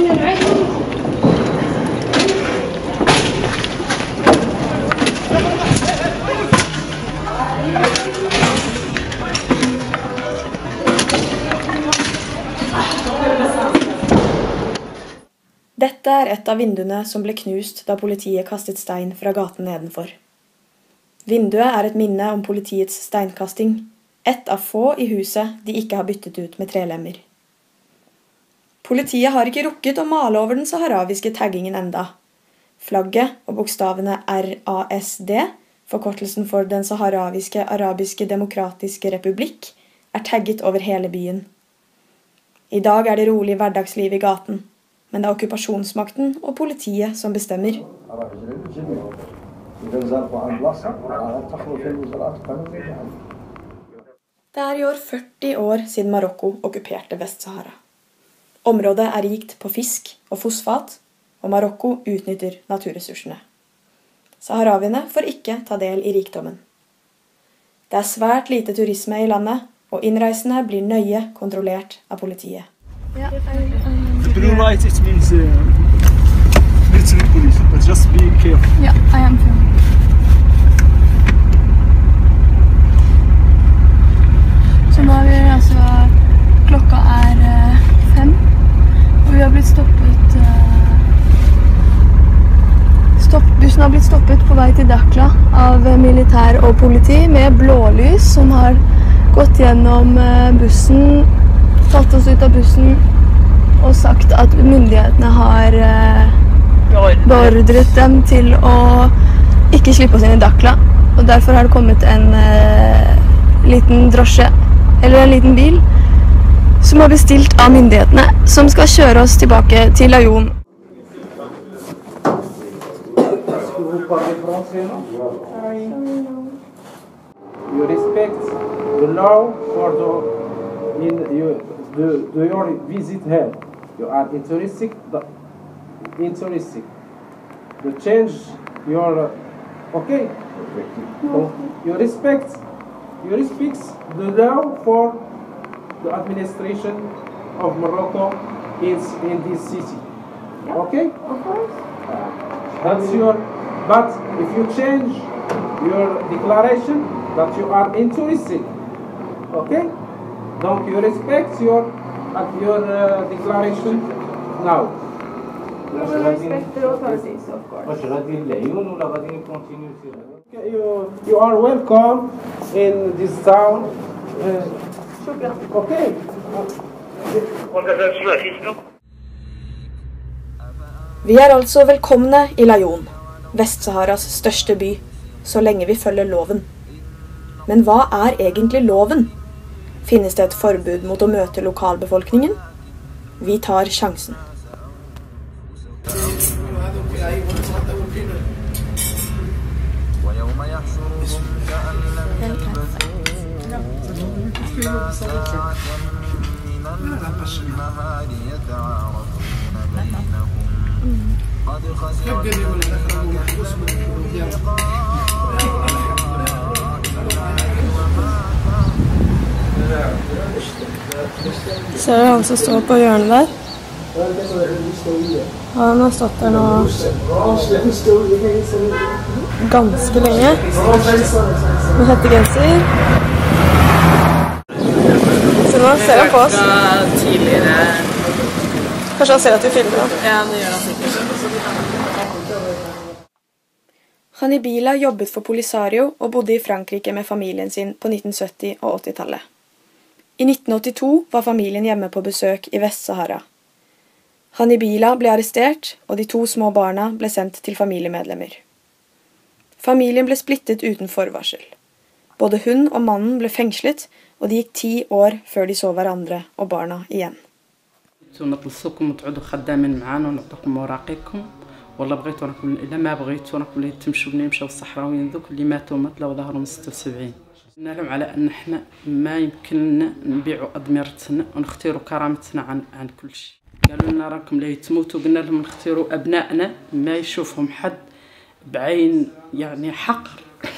Dette er et av vinduene som ble knust da politiet kastet stein fra gaten nedenfor. Vinduet er et minne om politiets steinkasting, ett av få i huset de ikke har byttet ut med trelemmer. Politiet har ikke rukket å male over den saharawiske taggingen enda. Flagget og bokstavene RASD, forkortelsen for Den saharawiske arabiske demokratiske republikk, er tagget over hele byen. I dag er det rolig hverdagsliv i gaten, men det er okkupasjonsmakten og politiet som bestemmer. Det er i år 40 år siden Marokko okkuperte Vest-Sahara. Området er rikt på fisk og fosfat, og Marokko utnytter naturressursene. Saharawiene får ikke ta del i rikdommen. Det er svært lite turisme i landet, og innreisende blir nøye kontrollert av politiet. Yeah, yeah, I am filming. Så nå er vi altså Klokka er eh, fem, og vi har blitt stoppet eh, stopp, Bussen har blitt stoppet på vei til Dakla av militær og politi med blålys som har gått gjennom eh, bussen, tatt oss ut av bussen og sagt at myndighetene har eh, beordret dem til å ikke slippe oss inn i Dakla. Og derfor har det kommet en eh, liten drosje, eller en liten bil, som er bestilt av myndighetene, som skal kjøre oss tilbake til Lajon. you respect the law for the in you the, the your visit here. You are interested the interested. The change your okay. So you respect you respect the law for the administration of Morocco in in this city. Okay. Of course. That's your. But if you change your declaration that you are interested, okay? Don't you respect your uh, your uh, declaration now. We will respect the authorities, of course. Okay, you, you are welcome in this town. Uh, okay. Vi er altså velkomne i Lajon. Vest-Saharas største by, så lenge vi følger loven. Men hva er egentlig loven? Finnes det et forbud mot å møte lokalbefolkningen? Vi tar sjansen. ويوم يحشرهم كأن قد خسر الذين كذبوا بلقاء Ser du han som står på hjørnet der? Han har stått der nå ganske lenge med hettegenser. Så nå ser han på oss. tidligere Kanskje han ser at vi filmer ham. Ja, det gjør han sikkert. Hanibila jobbet for Polisario og bodde i Frankrike med familien sin på 1970- og 80-tallet. I 1982 var familien hjemme på besøk i Vest-Sahara. Hanibila ble arrestert, og de to små barna ble sendt til familiemedlemmer. Familien ble splittet uten forvarsel. Både hun og mannen ble fengslet, og det gikk ti år før de så hverandre og barna igjen. والله بغيتو راكم إلا ما بغيتو راكم اللي تمشوا لنا يمشاو الصحراويين ذوك اللي ماتوا مطلعوا ظهرهم 76 قلنا لهم على أن إحنا ما يمكن لنا نبيعوا اضمرتنا ونختاروا كرامتنا عن عن كل شيء. قالوا لنا راكم لا تموتوا قلنا لهم نختاروا أبنائنا ما يشوفهم حد بعين يعني حقر.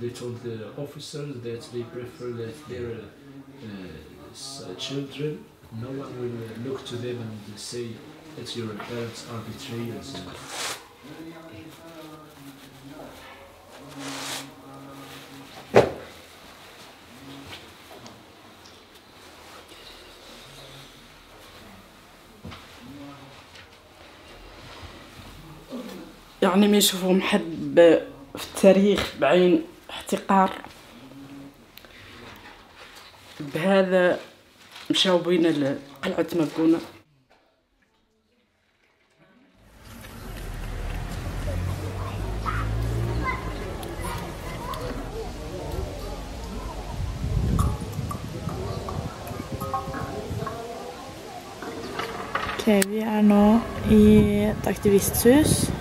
they uh, told they told the officers that they prefer that their uh, s- children, no one will uh, look to them and say that your parents are betrayers. يعني ما يشوفهم حد ب- في التاريخ بعين احتقار بهذا مشاو بين ال- قلعة مكونة Ok, vi er nå i et aktivisthus.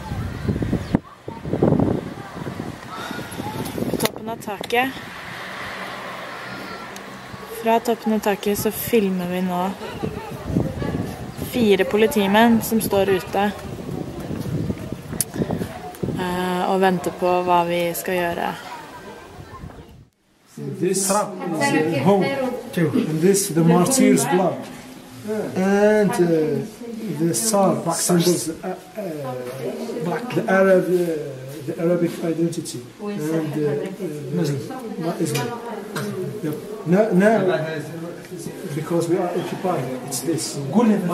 Taket. Fra toppen av taket så filmer vi nå fire politimenn som står ute. eh, Og venter på hva vi skal gjøre. This is home, and this the martyr's blood, and uh, the symbols uh, uh, the Arab, uh, the Arabic identity, and uh, uh, Muslim, not Islam. Yep. Now, now, because we are occupied, it's this. But when,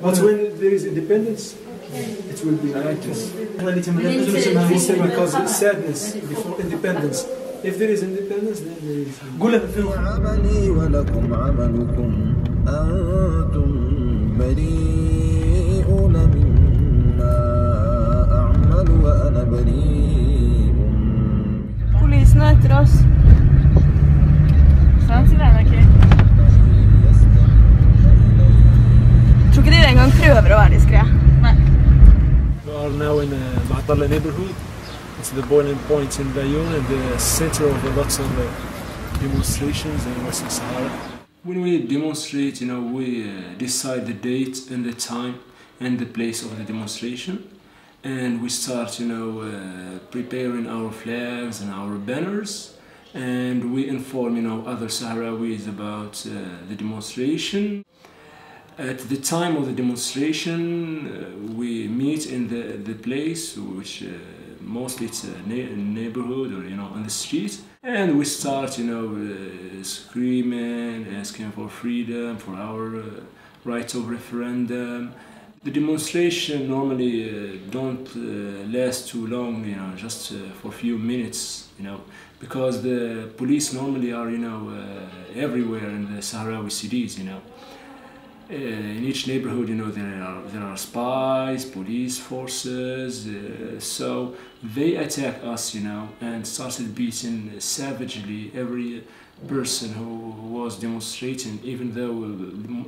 but when there is independence, it will be like this. We say because it's sadness before independence. If there is independence, then there is. عملي ولكم عملكم أنتم بريئون مما بريء Polisen er etter oss. Sant, Silene? Okay. Tror ikke de engang prøver å være diskré. We are now in uh, Mahtalla neighborhood. It's the boiling point in Bayonne and the center of a lot of uh, demonstrations in Western Sahara. When we demonstrate, you know, we uh, decide the date and the time and the place of the demonstration. And we start, you know, uh, preparing our flags and our banners. And we inform, you know, other Sahrawis about uh, the demonstration. At the time of the demonstration, uh, we meet in the, the place, which uh, mostly it's a neighborhood or you know on the street, and we start, you know, uh, screaming, asking for freedom, for our uh, right of referendum. The demonstration normally uh, don't uh, last too long, you know, just uh, for a few minutes, you know, because the police normally are, you know, uh, everywhere in the Sahrawi cities, you know uh, in each neighborhood, you know, there are there are spies, police forces. Uh, so they attack us, you know, and started beating savagely every person who was demonstrating, even though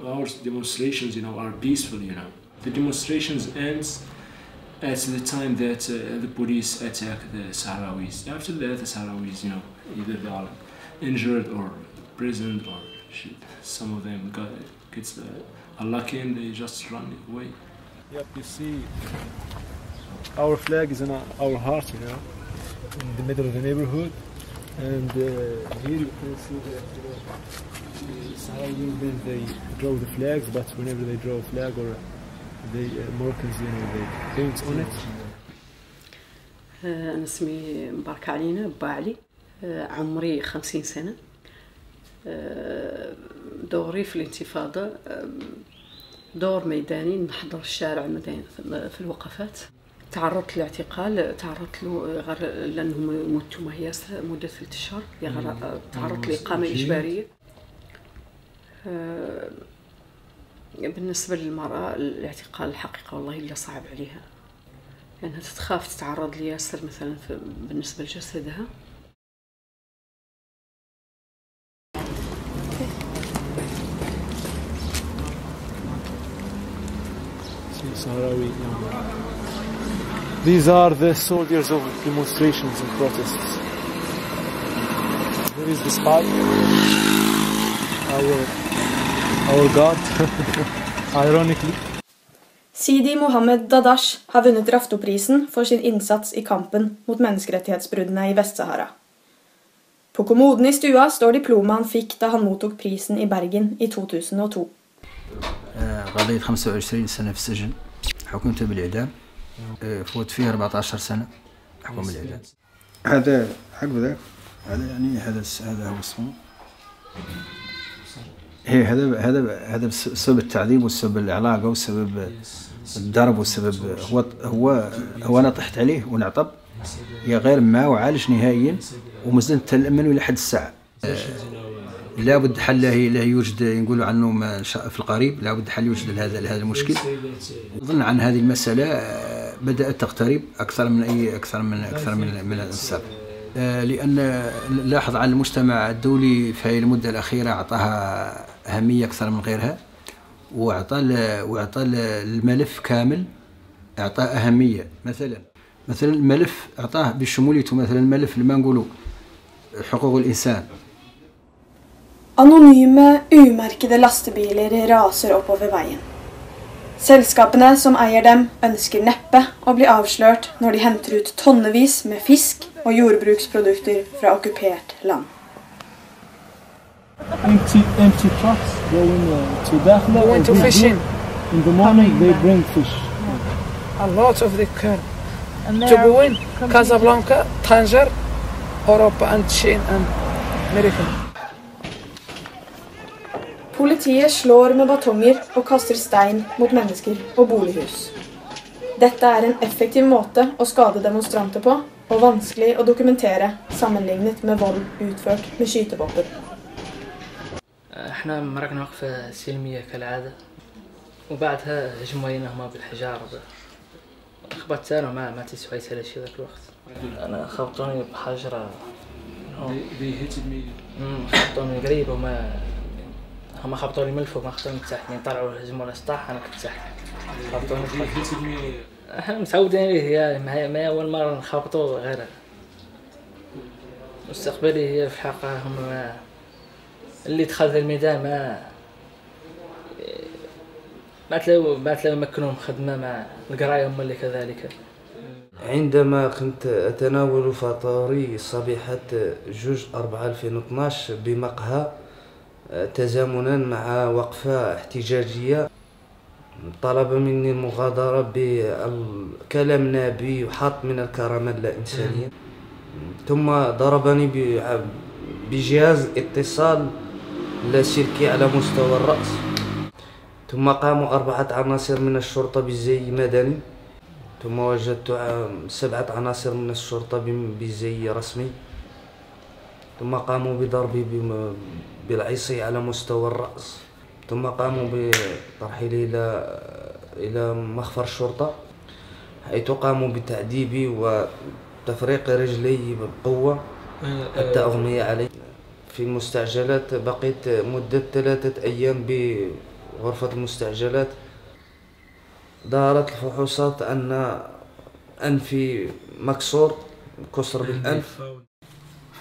our demonstrations, you know, are peaceful, you know. The demonstrations ends at the time that uh, the police attack the Sahrawis. After that, the Sahrawis, you know, either they are injured or imprisoned or shit. Some of them got gets uh, unlucky and they just run away. Yep, you see, our flag is in our, heart, you know, in the middle of the neighborhood, and uh, here you can see the men they draw the flags, but whenever they draw a flag or the uh, Moroccans, you know, they paint on it. آه، أنا اسمي مباركة علينا با علي آه، عمري خمسين سنة. آه، دوري في الانتفاضة. آه، دور ميداني نحضر الشارع ميداني في الوقفات. تعرضت لاعتقال تعرضت له غير لأنه مدته ما أشهر يا غير- تعرضت لإقامة إجبارية. آه، بالنسبة للمرأة الاعتقال الحقيقة والله إلا صعب عليها لأنها تتخاف تتعرض لياسر مثلا بالنسبة لجسدها men. These are the soldiers of demonstrations and protests. There is the spy, our, our God, ironically. Sidi Mohammed Dadash har vunnet Raftoprisen for sin innsats i kampen mot menneskerettighetsbruddene i Vest-Sahara. På kommoden i stua står diplomet han fikk da han mottok prisen i Bergen i 2002. آه، قضيت 25 سنة في السجن حكمت بالإعدام آه، فوت فيه 14 سنة حكم بالإعدام هذا حق ذاك هذا يعني هذا الس- هذا هو الصمم هي هذا هذا هذا بس- بسبب التعذيب وسبب العلاقة وسبب الضرب وسبب هو هو هو أنا طحت عليه ونعطب. يا غير ما وعالج نهائيا ومازلت تلمن إلى حد الساعة. لابد حل له يوجد نقولوا عنه ما في القريب لابد حل يوجد لهذا لهذا المشكل. أظن عن هذه المسألة آه، بدأت تقترب أكثر من اي أكثر من أكثر من من السابق. آه، لأن لاحظ على المجتمع الدولي في المدة الأخيرة أعطاها أهمية أكثر من غيرها وأعطى وأعطى ال- الملف كامل اعطاه أهمية مثلا مثلا الملف أعطاه بشموليته مثلا الملف اللي ما نقولوا حقوق الإنسان Anonyme, umerkede lastebiler raser oppover veien. Selskapene som eier dem, ønsker neppe å bli avslørt når de henter ut tonnevis med fisk og jordbruksprodukter fra okkupert land. Empty, empty trucks going uh, to Dakhla. Going to or fishing. In the morning they bring fish. A lot of the. To Buin, Casablanca, Tanger, Europe and China and America. Politiet slår med batonger og kaster stein mot mennesker og bolighus. Dette er en effektiv måte å skade demonstranter på, og vanskelig å dokumentere sammenlignet med vold utført med skytevåpen. إحنا مرقنا وقفة سلمية كالعادة وبعدها هجموا علينا هما بالحجارة خبطت أنا ما ما تسويت على شي ذاك الوقت أنا خبطوني بحجرة They, they hit me. مم، خبطوني قريب وما هما خبطوني من الفوق ما خبطوني من تحت يعني طلعوا هجموا على السطح أنا كنت تحت خبطوني. أحنا متعودين عليه هي ما هي ما هي أول مرة نخبطوا غير مستقبلي هي في الحقيقة هم ما اللي دخل في الميدان ما ما تلاقوا ما تلاقوا يمكنهم خدمة مع القراية هم اللي كذلك عندما كنت أتناول فطوري صبيحة جوج أربعة 2012 بمقهى تزامنا مع وقفة احتجاجية. طلب مني المغادرة بالكلام نابي وحاط من الكرامة الإنسانية. ثم ضربني بجهاز اتصال لاسلكي على مستوى الرأس. ثم قاموا أربعة عناصر من الشرطة بزي مدني. ثم وجدت سبعة عناصر من الشرطة بزي رسمي. ثم قاموا بضربي بالعصي على مستوى الرأس. ثم قاموا بترحيلي إلى إلى مخفر الشرطة حيث قاموا بتعذيبي وتفريق رجلي بقوة حتى أغمي علي. في المستعجلات بقيت مدة ثلاثة أيام بغرفة المستعجلات ظهرت الفحوصات أن أنفي مكسور كسر بالأنف.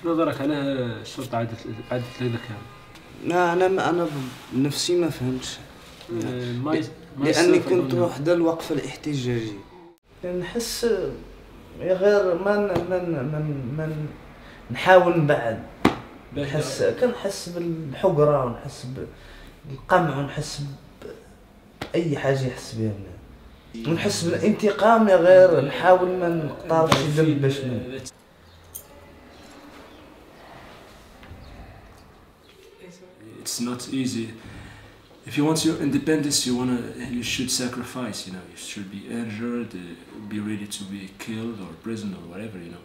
نظرك علاه الشرطة عادت عادت لك لا أنا ما أنا بنفسي ما فهمتش. آه، يستفعلون كنت منه. وحدة الوقفة الاحتجاجية نحس يا غير ما ن- ما ن- ما ن- ما ن- نحاول نبعد نحس كنحس بالحقرة ونحس بالقمع ونحس بأي حاجة يحس بها الناس. ونحس بالانتقام يا غير نحاول ما نقترفش ذنب باش It's not easy. If you want your independence, you wanna, you should sacrifice. You know, you should be injured, uh, be ready to be killed or prison or whatever. You know,